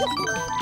Let's go.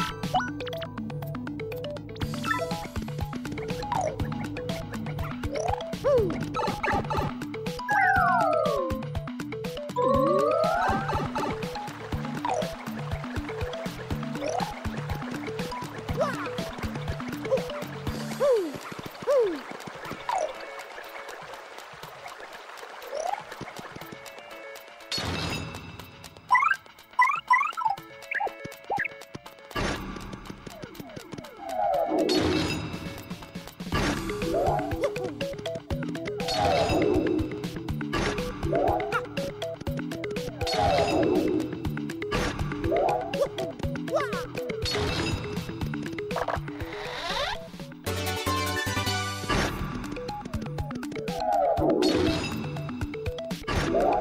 Woo!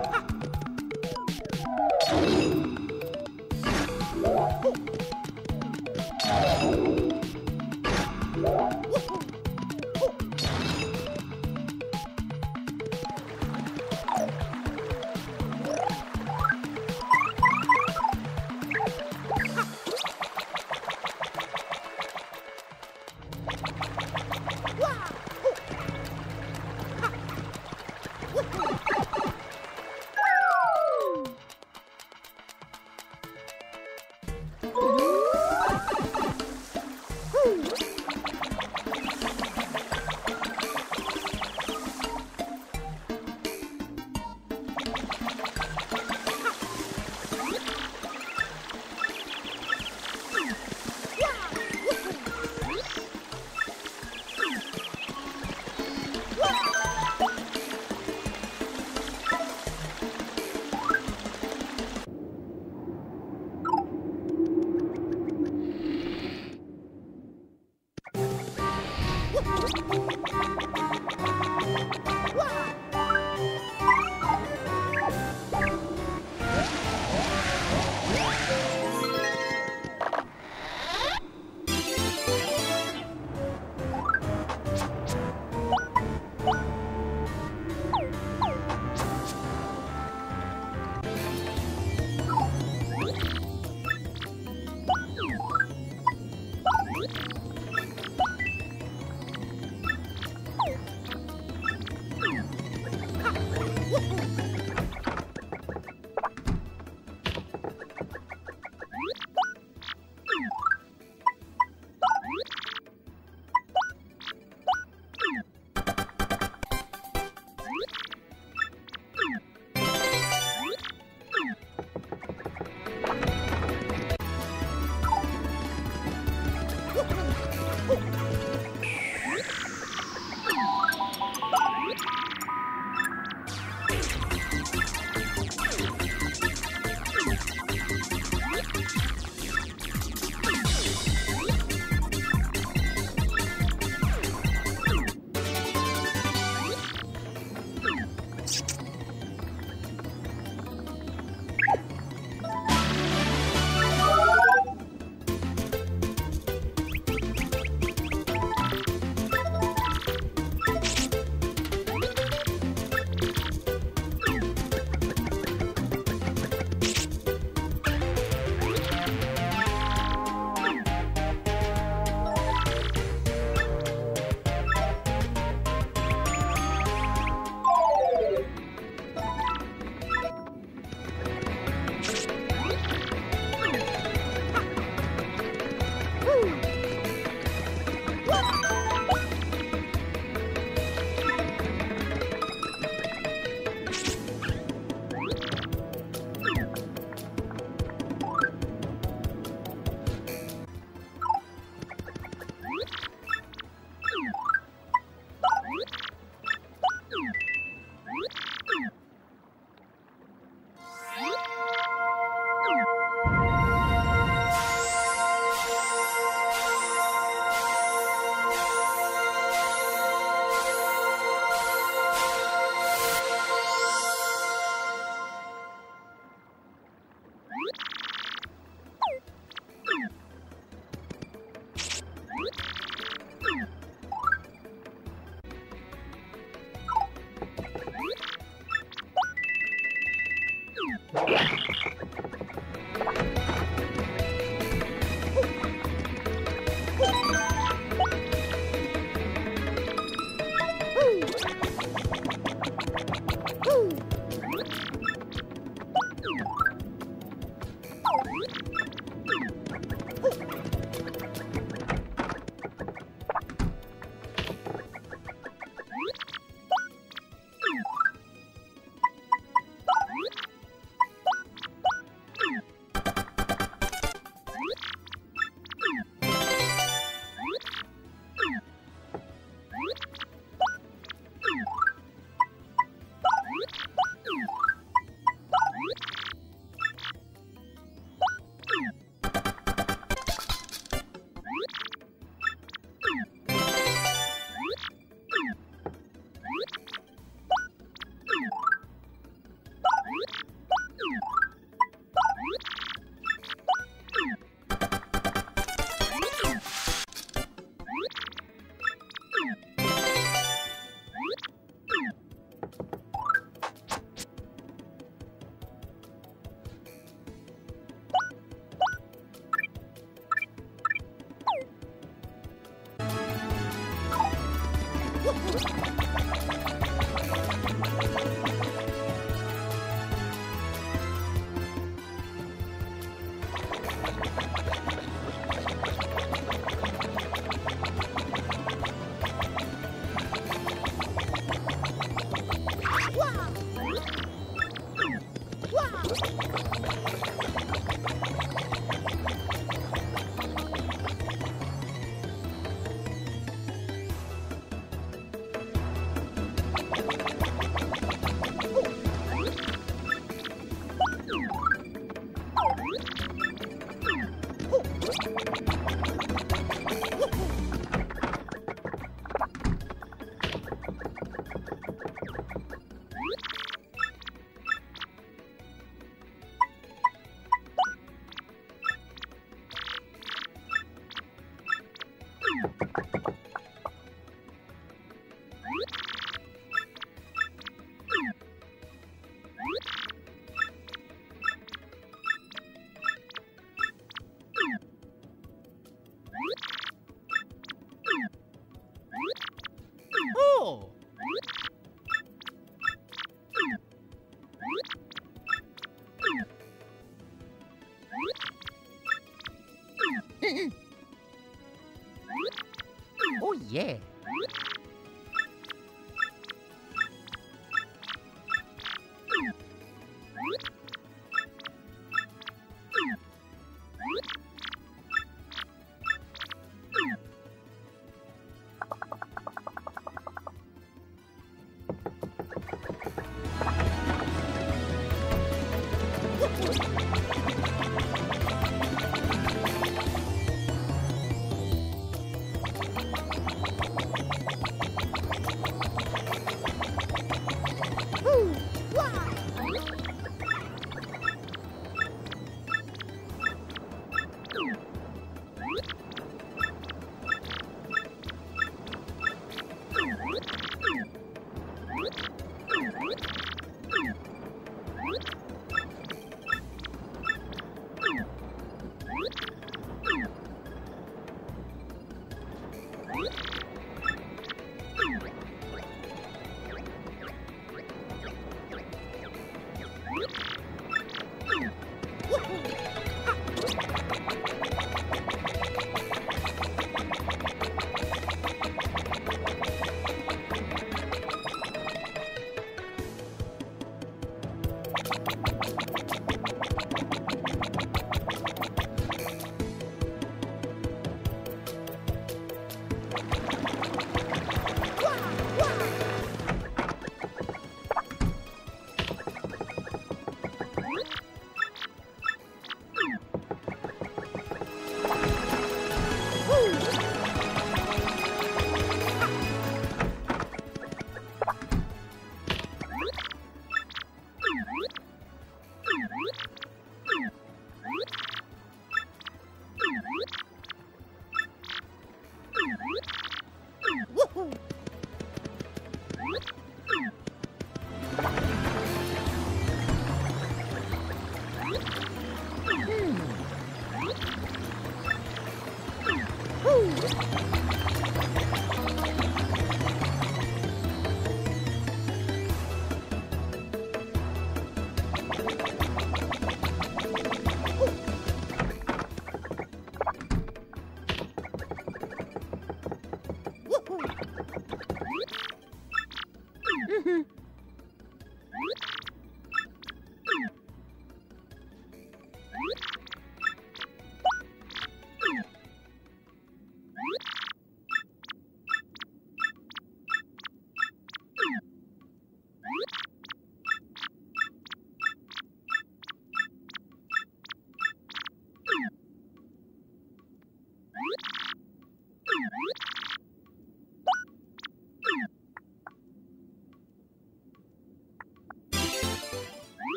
Yeah.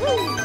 Woo!